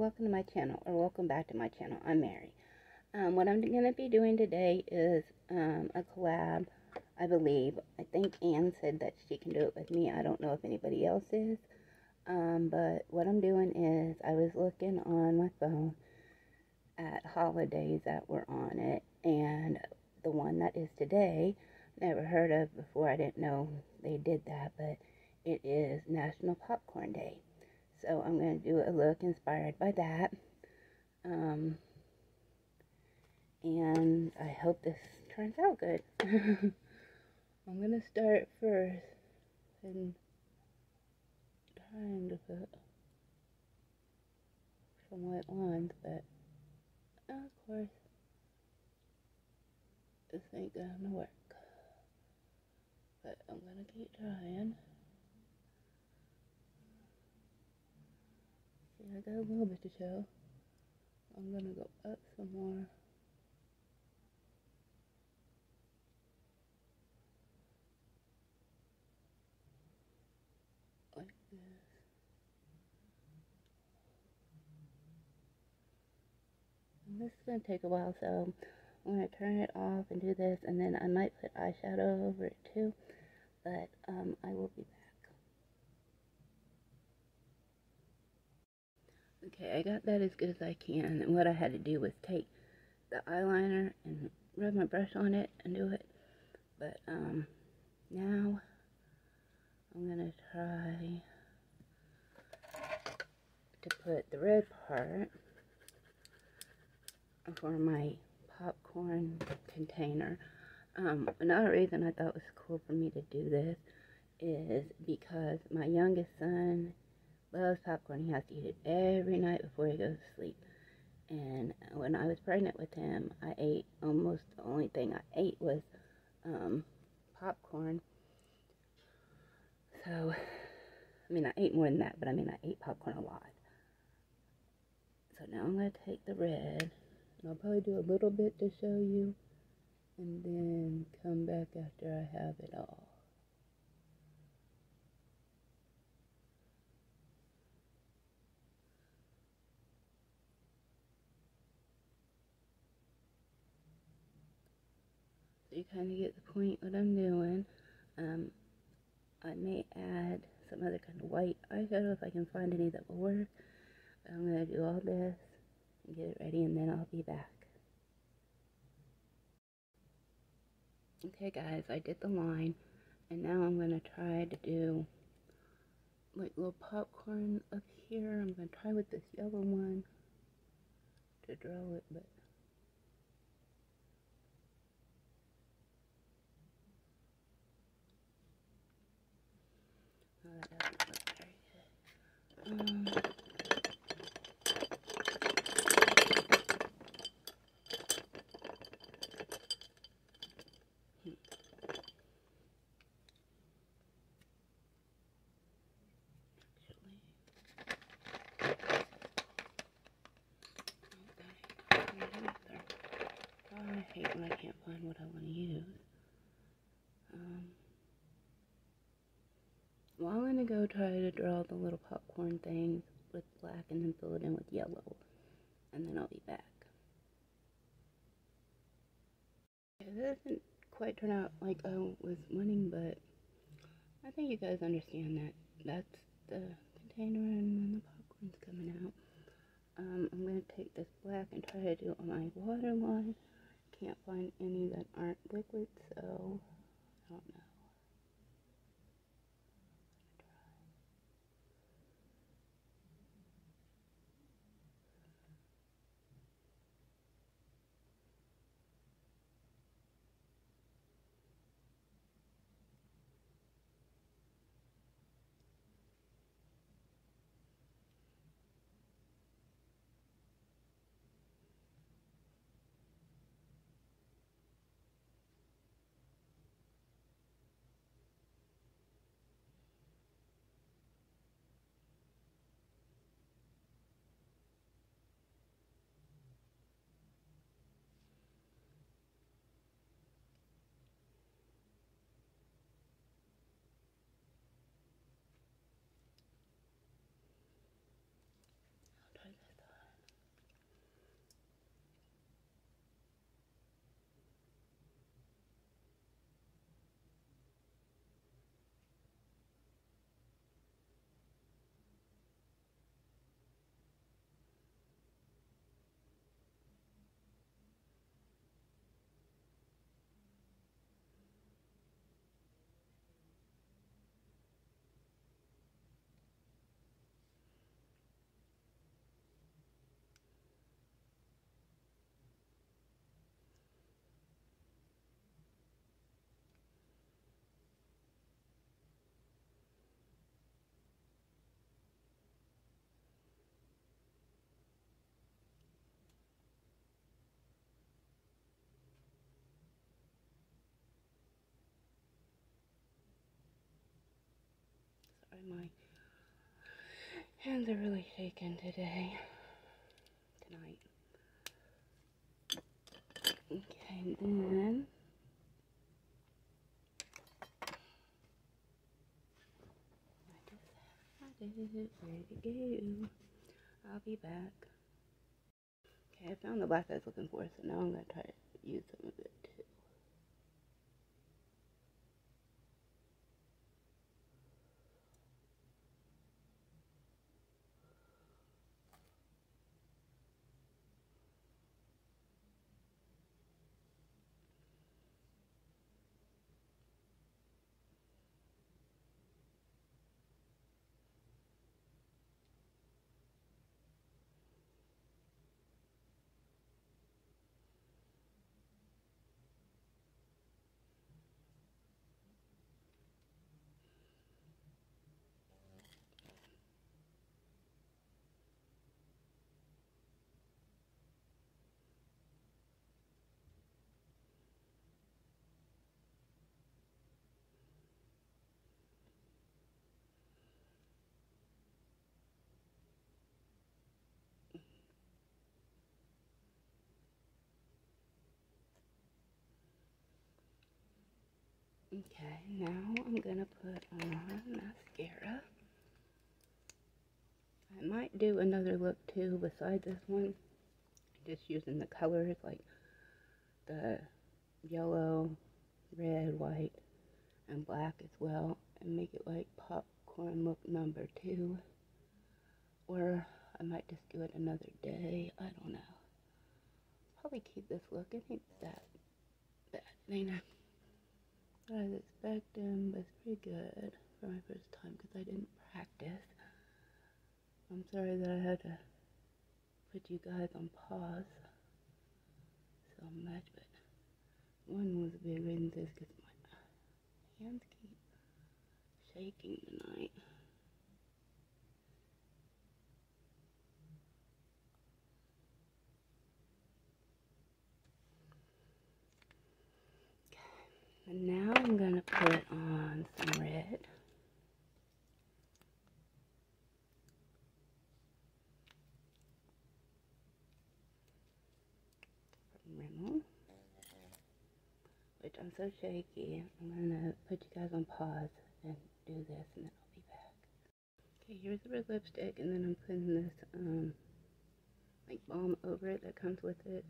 Welcome to my channel, or welcome back to my channel. I'm Mary. Um, what I'm going to be doing today is um, a collab, I believe. I think Ann said that she can do it with me. I don't know if anybody else is. Um, but what I'm doing is I was looking on my phone at holidays that were on it, and the one that is today, never heard of before. I didn't know they did that, but it is National Popcorn Day. So I'm going to do a look inspired by that. Um, and I hope this turns out good. I'm going to start first and trying to put some white lines, but of course this ain't gonna work. But I'm gonna keep trying. I got a little bit to show. I'm gonna go up some more. Like this. This is gonna take a while, so I'm to turn it off and do this, and then I might put eyeshadow over it too, but um, I will be back. Okay, I got that as good as I can, and what I had to do was take the eyeliner and rub my brush on it and do it, but um, now I'm going to try to put the red part for my popcorn container. Um, another reason I thought it was cool for me to do this is because my youngest son loves popcorn. He has to eat it every night before he goes to sleep. And when I was pregnant with him, I ate almost the only thing I ate was um, popcorn. So, I mean, I ate more than that, but I mean, I ate popcorn a lot. So now I'm going to take the red I'll probably do a little bit to show you and then come back after I have it all. So you kind of get the point what I'm doing. Um, I may add some other kind of white eyeshadow if I can find any that will work. But I'm going to do all this and get it ready and then I'll be back. Okay guys, I did the line and now I'm going to try to do like little popcorn up here. I'm going to try with this yellow one to draw it, but doesn't look very good. Um, hate when I can't find what I want to use. Um, well, I'm going to go try to draw the little popcorn thing with black and then fill it in with yellow. And then I'll be back. It doesn't quite turn out like I was wanting, but I think you guys understand that. That's the container and then the popcorn's coming out. Um, I'm going to take this black and try to do on my waterline can't find any that aren't liquid, so I don't know. My hands are really shaking today. Tonight. Okay, then I it ready to go. I'll be back. Okay, I found the black I was looking for, so now I'm gonna try to use some of it too. Okay, now I'm gonna put on mascara. I might do another look too besides this one. Just using the colors like the yellow, red, white, and black as well. And make it like popcorn look number two. Or I might just do it another day. I don't know. Probably keep this look. I think that, that, ain't I was expecting, but it's pretty good for my first time because I didn't practice. I'm sorry that I had to put you guys on pause so much, but one was a big reason is because my hands keep shaking tonight. And now I'm going to put on some red. Which I'm so shaky. I'm going to put you guys on pause and do this and then I'll be back. Okay, here's the red lipstick and then I'm putting this um, like balm over it that comes with it.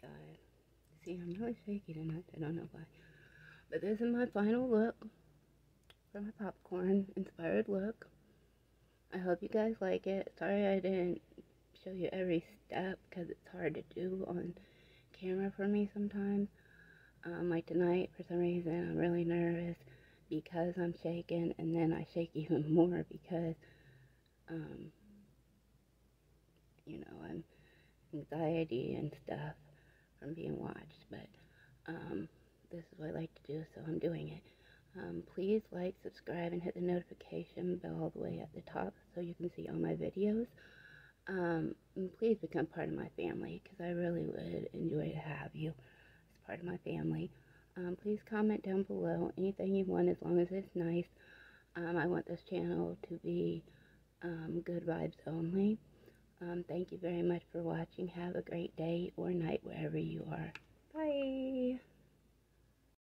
Guys. See, I'm really shaky tonight. I don't know why. But this is my final look for my popcorn inspired look. I hope you guys like it. Sorry I didn't show you every step because it's hard to do on camera for me sometimes. Um, like tonight, for some reason, I'm really nervous because I'm shaking, and then I shake even more because, um, you know, I'm anxiety and stuff from being watched, but um, this is what I like to do, so I'm doing it. Um, please like, subscribe, and hit the notification bell all the way at the top so you can see all my videos. Um, please become part of my family because I really would enjoy to have you as part of my family. Um, please comment down below anything you want as long as it's nice. Um, I want this channel to be um, good vibes only. Um, thank you very much for watching. Have a great day or night wherever you are. Bye.